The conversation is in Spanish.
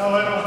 No, bueno.